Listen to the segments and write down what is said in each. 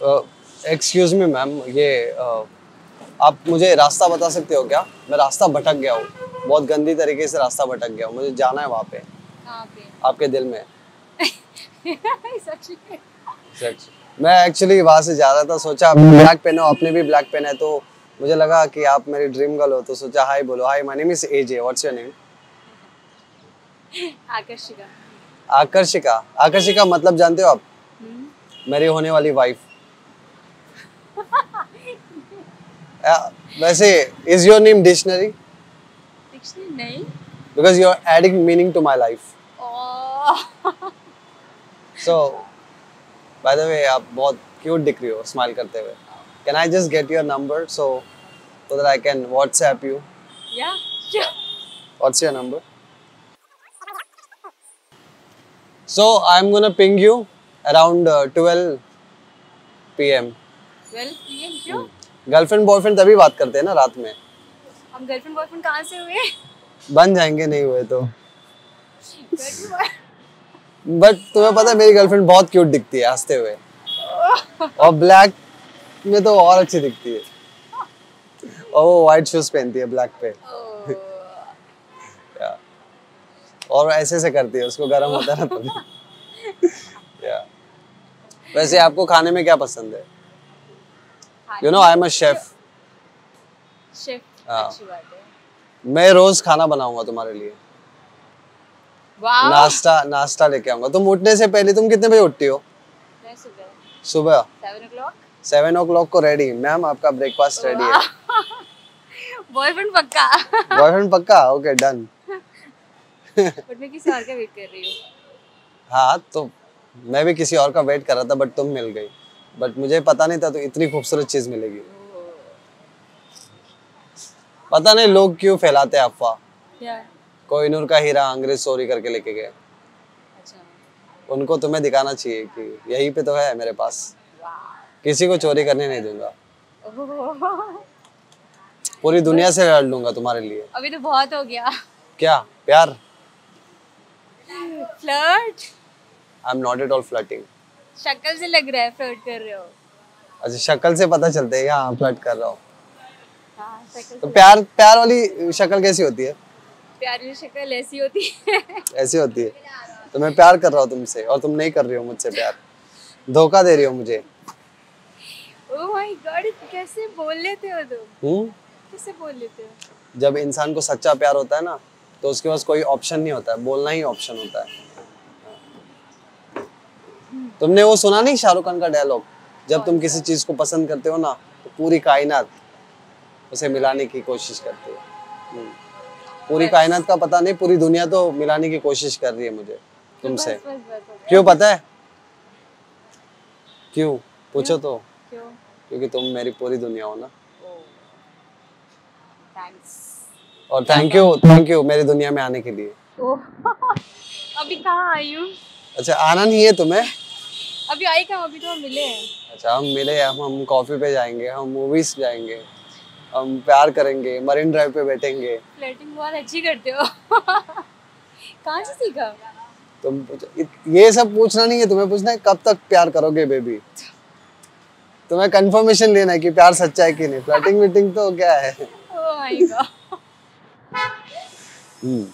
Excuse me ma'am ये uh, आप मुझे रास्ता बता सकते हो क्या? मैं रास्ता भटक गया हूँ। बहुत गंदी तरीके से रास्ता भटक गया हूँ। मुझे जाना है वहाँ पे। आपके दिल में। सच मैं। एक्चुअली वहाँ से जा रहा था सोचा आप ब्लैक पहनो आपने भी ब्लैक पहना है तो मुझे लगा कि आप मेरी ड्रीम गर्ल हो तो सोचा हाय बोलो। Hi my name is AJ what's your name Aakarshika. Aakarshika? Aakarshika मतलब जानते हो आप? हम्म, मेरी होने वाली वाइफ वैसे is your name dictionary dictionary नहीं because you are adding meaning to my life oh so by the way आप बहुत क्यूट दिख रही हो स्माइल करते हुए can I just get your number so so that I can WhatsApp you. या sure. What's your number? So I'm gonna ping you around uh, 12 p.m. 12 PM क्यों girlfriend boyfriend तभी बात करते हैं ना रात में। हम गर्लफ्रेंड बॉयफ्रेंड कहाँ से हुए? बन जाएँगे नहीं हुए तो। बट तुम्हें पता है मेरी गर्लफ्रेंड बहुत क्यूट दिखती है हँसते हुए। और ब्लैक में तो और अच्छी दिखती है। और वो वाइट शूज़ पहनती है ब्लैक पे। और ऐसे से करती है उसको गर्म होता है ना तभी। या वैसे आपको खाने में क्या पसंद है? You know I am a chef हाँ। अच्छी बात है। मैं रोज खाना बनाऊँगा तुम्हारे लिए। नाश्ता नाश्ता लेके आऊँगा। तुम उठने से पहले तुम कितने बजे उठती हो? मैं सुबह। सुबह? Seven o'clock seven o'clock को रेडी मैम आपका ब्रेकफास्ट रेडी है। बॉयफ्रेंड पक्का। बॉयफ्रेंड पक्का? ओके डन बट मैं किसी और का वेट कर रही हूँ। हाँ तो मैं भी किसी और का वेट कर रहा था बट तुम मिल गई। बट मुझे पता नहीं था तो इतनी खूबसूरत चीज़ मिलेगी। पता नहीं लोग क्यों फैलाते हैं अफवाह। क्या कोहिनूर का हीरा अंग्रेज़ चोरी करके लेके गए अच्छा। उनको तुम्हें दिखाना चाहिए कि यहीं पे तो है मेरे पास। किसी को चोरी करने नहीं दूँगा। पूरी दुनिया से लड़ लूँगा तुम्हारे लिए। अभी तो बहुत हो गया। क्या? प्यार? Flirt I am not at all flirting शक्ल से लग रहा है फ्लर्ट कर रहे हो। अच्छा शक्ल से पता चलता है हाँ फ्लर्ट कर रहा हूँ। हाँ शक्ल तो प्यार प्यार वाली शक्ल कैसी होती है? प्यारी शक्ल ऐसी होती है। ऐसी होती है। तो मैं प्यार कर रहा हूँ तुमसे और तुम नहीं कर रही हो मुझसे प्यार। धोखा दे रही हो मुझे। ओह माय गॉड कैसे बोल लेते हो तुम? हम्म? कैसे बोल लेते हो? जब इंसान को सच्चा प्यार होता है ना तो उसके पास कोई ऑप्शन नहीं होता है बोलना ही ऑप्शन होता है। तुमने वो सुना नहीं शाहरुख खान का डायलॉग जब तुम किसी चीज़ को पसंद करते हो ना तो पूरी कायनात उसे मिलाने की कोशिश करती है। हम्म। पूरी कायनात का पता नहीं पूरी दुनिया तो मिलाने की कोशिश कर रही है मुझे तुमसे। क्यों पता है? क्यों? पूछो तो। क्यों? क्योंकि तुम मेरी पूरी दुनिया हो ना। और थैंक यू थैंक यू मेरी दुनिया में आने के लिए। अभी कहाँ आई हूँ? अच्छा आना नहीं है तुम्हें? अभी आई कहाँ? अभी तो हम मिले हैं। अच्छा हम मिले हम हम कॉफ़ी पे जाएँगे हम मूवीज़ जाएँगे हम प्यार करेंगे मरीन ड्राइव पे बैठेंगे। फ्लर्टिंग बहुत अच्छी करते हो। कहाँ से सीखा? तुम ये सब पूछना नहीं है तुम्हें पूछना है कब तक प्यार करोगे बेबी तुम्हें कंफर्मेशन लेना है कि प्यार सच्चा है कि नहीं। फ्लर्टिंग वीटिंग तो क्या है? My god hmm.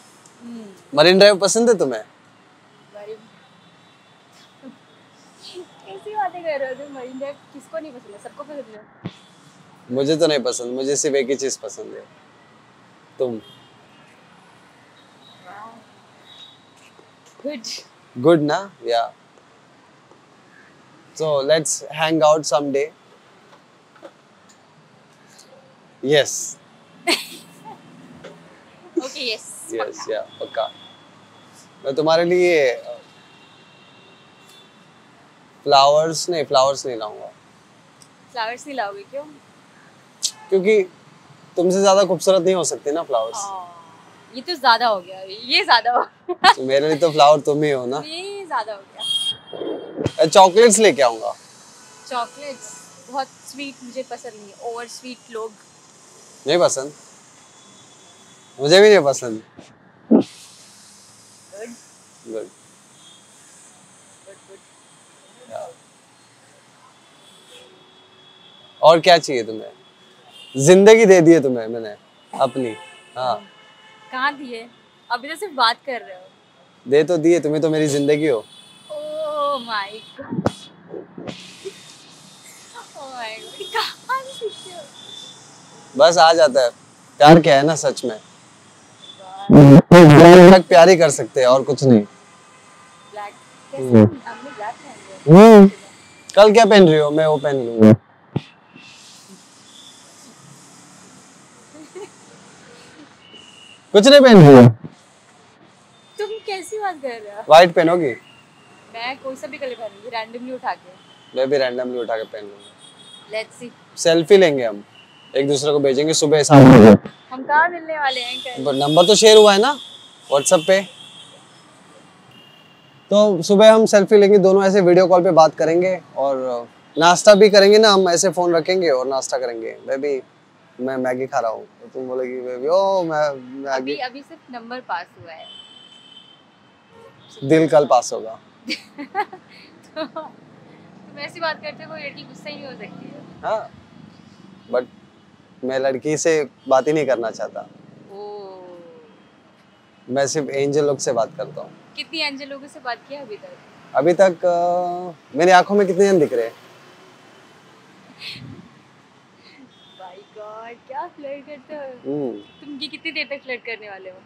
Marine Drive पसंद है तुम्हें? कैसी बातें रहे हो तुम किसको नहीं पसंद है? सबको पसंद है। मुझे तो नहीं पसंद मुझे सिर्फ़ एक ही चीज़ पसंद है। तुम? Good good na yeah. So let's hang out someday. Yes. Okay yes yes yeah पक्का। मैं तुम्हारे लिए फ्लावर्स नहीं फ्लावर्स नहीं लाऊँगा। फ्लावर्स नहीं लाओगे क्यों? क्योंकि तुमसे ज़्यादा खूबसूरत नहीं हो सकती ना फ्लावर्स ये तो ज़्यादा हो गया ये ज़्यादा हो तो मेरे लिए तो फ्लावर तुम ही हो ना। ये ज़्यादा हो गया। चॉकलेट्स लेके आऊँगा। चॉकलेट्स बहुत स्वीट मुझे पसंद नहीं ओवर स्वीट लोग। नहीं पसंद? मुझे भी नहीं पसंद। गुड गुड और क्या चाहिए तुम्हें? ज़िंदगी दे दी है तुम्हें मैंने अपनी। हाँ। कहाँ दिए अभी तो सिर्फ़ बात कर रहे हो। दे तो दिए तुम्हें तो मेरी ज़िंदगी हो। Oh my god oh my god कहाँ से सीखते बस आ जाता है। प्यार क्या है ना सच में? तक प्यार ही कर सकते हैं और कुछ नहीं। Black कैसे? आपने black पहन लिया। हम्म। कल क्या पहन रही हो? मैं वो पहन लूँगा। कुछ नहीं पहन रही हो? तुम कैसी बात कर रहे हो? व्हाइट पहनोगी? मैं कोई सा भी कलर पहनूँगी रैंडमली उठा के। मैं भी रैंडमली उठा के पहन लूँगा। लेट्स सी सेल्फी लेंगे हम। एक दूसरे को भेजेंगे सुबह सात बजे हम कहाँ मिलने वाले हैं नंबर तो शेयर हुआ है ना व्हाट्सएप पे। तो सुबह हम सेल्फी लेंगे दोनों ऐसे वीडियो कॉल पे बात करेंगे और नाश्ता भी करेंगे ना हम ऐसे फ़ोन रखेंगे और नाश्ता करेंगे। बेबी मैं मैगी खा रहा हूँ। तो तुम बोलेगी बेबी ओ मैं मैगी अभी अभी सिर्फ़ नंबर पास हुआ है। दिल कल पास होगा। तो तुम ऐसी बात करते हो कोई लड़की गुस्सा ही नहीं हो सकती है। हाँ बट मैं लड़की से बात ही नहीं करना चाहता। ओ। मैं सिर्फ़ एंजल लोग से बात करता हूँ। कितनी एंजल लोगों से बात किया अभी तक? अभी तक मेरी आँखों में कितने जन दिख रहे हैं? गॉड क्या फ्लर्ट करते हो? हम्म। तुम ये कितनी देर तक फ्लर्ट करने वाले हो?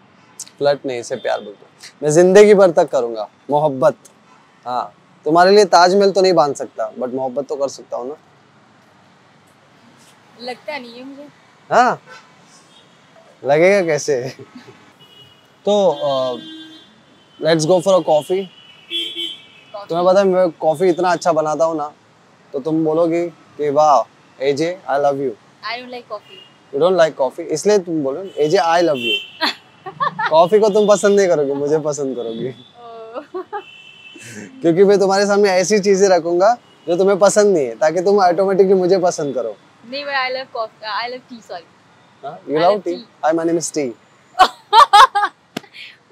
फ्लर्ट नहीं इसे प्यार बोलते मैं ज़िंदगी भर तक करूँगा मोहब्बत। हाँ तुम्हारे लिए ताजमहल तो नहीं बाँध सकता बट मोहब्बत तो कर सकता हूँ ना। लगता नहीं है मुझे। हाँ लगेगा कैसे? तो let's go for a coffee तुम्हें पता है मैं कॉफ़ी इतना अच्छा बनाता हूँ ना तो तुम बोलोगी कि वाह AJ I love you I don't like coffee you don't like coffee इसलिए तुम बोलो AJ I love you coffee को तुम पसंद नहीं करोगे मुझे पसंद करोगी। क्योंकि मैं तुम्हारे सामने ऐसी चीज़ें रखूँगा जो तुम्हें पसंद नहीं है ताकि तुम ऑटोमेटिकली मुझे पसंद करो। नहीं मैं I love coffee I love tea sorry you love tea. Hi my name is T O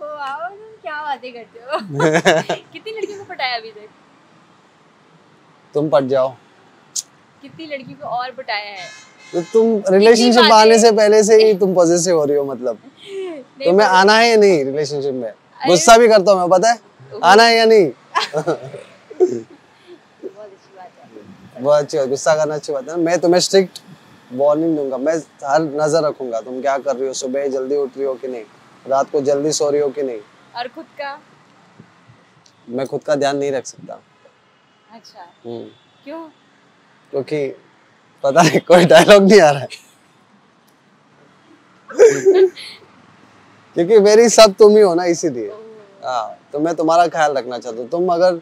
wow तुम क्या बातें करते हो? कितनी लड़कियों को पटाया अभी तक? तुम पट जाओ। कितनी लड़की को और पटाया है? तो तुम रिलेशनशिप आने से पहले से ही तुम पॉजिटिव हो रही हो मतलब। तुम्हें आना है या नहीं रिलेशनशिप में? गुस्सा भी करता हूँ मैं पता है? आना है या नहीं? बहुत अच्छी बात बहुत अच्छी बात गुस्सा करना अच्छी बात है मैं तुम्हें स्ट्रिक्ट वार्निंग दूँगा। मैं हर नज़र रखूँगा तुम क्या कर रही हो सुबह जल्दी उठ रही हो कि नहीं? रात को जल्दी सो रही हो कि नहीं? और खुद का? मैं खुद का ध्यान नहीं रख सकता। अच्छा। हम्म, क्यों? क्योंकि पता नहीं, कोई डायलॉग नहीं आ रहा है। क्योंकि मेरी सब तुम ही हो ना, इसीलिए। हाँ तो मैं तुम्हारा ख्याल रखना चाहता हूँ। तुम अगर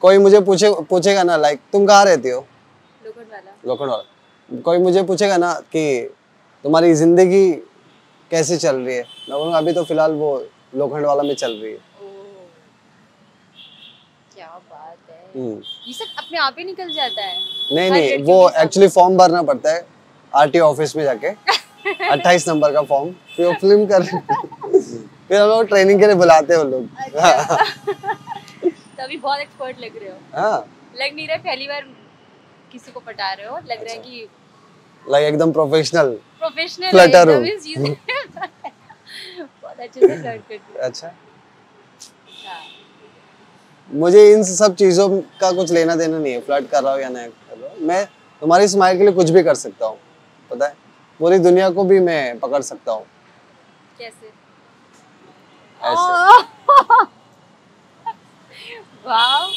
कोई मुझे पूछे, पूछेगा ना लाइक तुम कहाँ रहती हो? लोखंड वाला। कोई मुझे पूछेगा ना कि तुम्हारी ज़िंदगी कैसे चल रही है? मैं बोलूँगा, अभी तो फ़िलहाल वो लोखंड वाला में चल रही है। क्या बात है। हम्म। ये सब अपने आप ही निकल जाता है। नहीं नहीं वो एक्चुअली फॉर्म भरना पड़ता है आरटी ऑफ़िस में जाके। 28 नंबर का फॉर्म फिर वो फ़िल्म कर फिर हम लोग ट्रेनिंग के लिए बुलाते हैं वो लोग। तभी बहुत एक्सपर्ट लग रहे हो। हाँ। लग नहीं रहा पहली बार किसी को पटा रहे हो। लग रहा है कि लाइक एकदम प्रोफेशनल प्रोफेशनल Flutter हो। बहुत अच्छे से फ्लर्ट करती अच्छा। मुझे इन सब चीज़ों का कुछ लेना देना नहीं है। फ्लर्ट कर रहा हूँ या नहीं कर रहा हूँ। मैं तुम्हारी स्माइल के लिए कुछ भी कर सकता हूँ। पता है? पूरी दुनिया को भी मैं पकड़ सकता हूँ। कैसे? ऐसे। Wow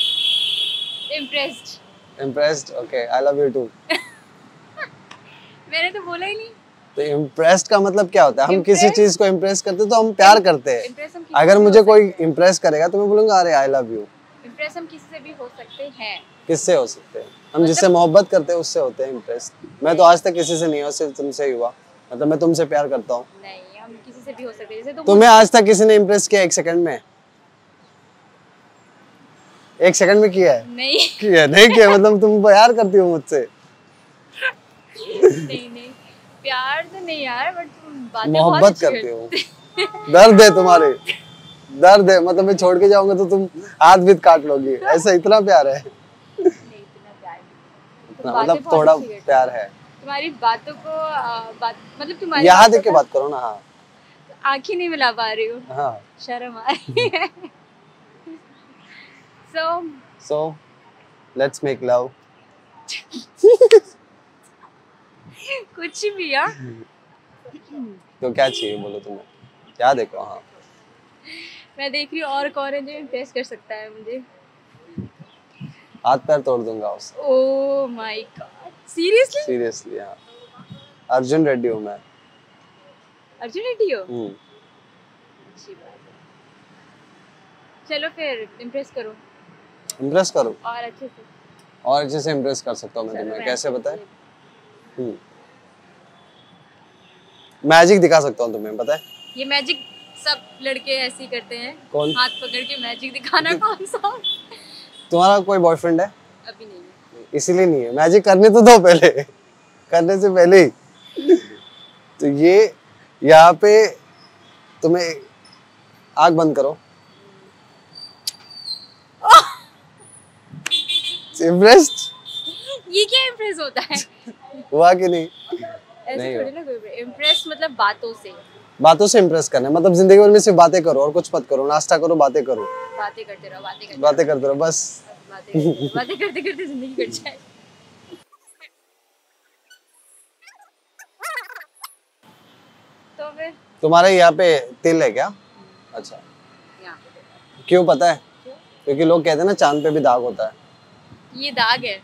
impressed impressed okay I love you too मैंने तो बोला ही नहीं। तो इम्प्रेस्ड का मतलब क्या होता है? हम किसी चीज़ को इम्प्रेस करते तो हम प्यार करते हैं। अगर मुझे कोई इम्प्रेस करेगा तो मैं बोलूँगा अरे आई लव यू इम्प्रेस हम किसी से भी हो सकते हैं। किससे हो सकते हैं? हम मतलब... जिससे मोहब्बत करते हैं उससे होते हैं इम्प्रेस मैं तो आज तक किसी से नहीं हुआ सिर्फ़ तुमसे ही हुआ। मतलब मैं तुमसे प्यार करता हूँ। नहीं हम किसी से भी हो सकते हैं। जैसे तुम तुम्हें आज तक किसी ने इम्प्रेस किया एक सेकंड में? एक सेकंड में किया है? नहीं। किया नहीं किया मतलब तुम प्यार करती हो मुझसे? नहीं नहीं। प्यार तो नहीं यार बट मोहब्बत करती हो। दर्द है तुम्हारे। दर्द है मतलब मैं छोड़ के जाऊँगा तो तुम हाथ भी काट लोगी। ऐसा इतना प्यार है। इतना बातें मतलब थोड़ा। प्यार है। तुम्हारी बातों को आ, बात मतलब तुम्हारी यहाँ देख के बात करो ना हाँ। आँख ही नहीं मिला पा रही हूँ। हाँ। शर्म आ रही है। So so let's make love कुछ भी हाँ। तो क्या चाहिए बोलो तुम्हें? क्या देखो हाँ। मैं देख रही हूँ और कौन है जो इम्प्रेस कर सकता है मुझे। हाथ पैर तोड़ दूँगा उससे oh my God seriously seriously हाँ। अर्जुन रेड्डी हूँ मैं। अर्जुन रेड्डी हो? हम्म। अच्छी बात है। चलो फिर इम्प्रेस करो। इम्प्रेस करो। और अच्छे से। और अच्छे से इम्प्रेस कर सकता हूँ मैं तुम्हें। कैसे बताए? हम्म। मैजिक दिखा सकता हूँ तुम्हें पता है? ये मैजिक सब लड़के ऐसे ही करते हैं। कौन? हाथ पकड़ के मैजिक दिखाना कौन सा? तुम्हारा कोई बॉयफ्रेंड है? अभी नहीं है। इसीलिए नहीं है। मैजिक करने तो दो पहले। करने से पहले ही। तो ये यहाँ पे तुम्हें आग बंद करो। इम्प्रेस्ड ये क्या इम्प्रेस होता है? हुआ कि नहीं? ऐसे नहीं थोड़ी ना कोई इम्प्रेस मतलब बातों से। बातों से इम्प्रेस करना है। मतलब ज़िंदगी भर में सिर्फ़ बातें करो और कुछ मत करो नाश्ता करो बातें करो। बातें करते रहो बातें करते बातें करते रहो बस। बातें करते करते ज़िंदगी कट जाए। तो फिर? तुम्हारे यहाँ पे तिल है क्या? अच्छा। पे देखो। क्यों पता है? क्यों? क्योंकि लोग कहते हैं ना चाँद पे भी दाग होता है। ये दाग है।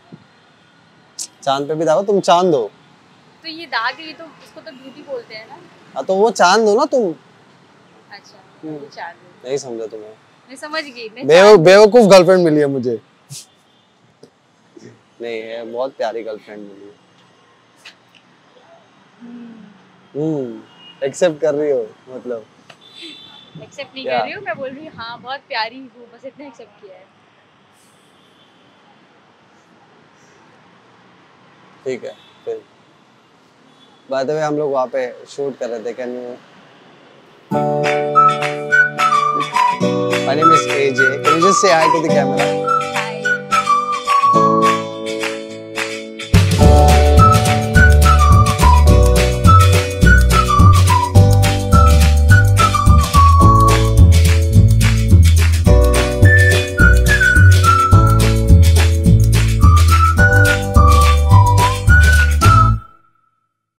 चाँद पे भी दाग हो तुम चाँद हो। तो ये दाग है ये तो इसको तो ब्यूटी बोलते हैं ना। तो वो चाँद हो ना तुम। अच्छा हम्म। चाँद नहीं समझा तुम्हें। मैं समझ गई बेव, बेवकूफ़ गर्लफ्रेंड मिली है मुझे। नहीं है बहुत प्यारी गर्लफ्रेंड मिली है। हम्म, हम्म एक्सेप्ट कर रही हो मतलब। एक्सेप्ट नहीं कर रही हूँ मैं बोल रही हूँ हाँ बहुत प्यारी हूँ बस इतना एक्सेप्ट किया है। ठीक है फिर। बाद में हम लोग वहाँ पे शूट कर रहे थे can you my name is AJ can you just say hi to the camera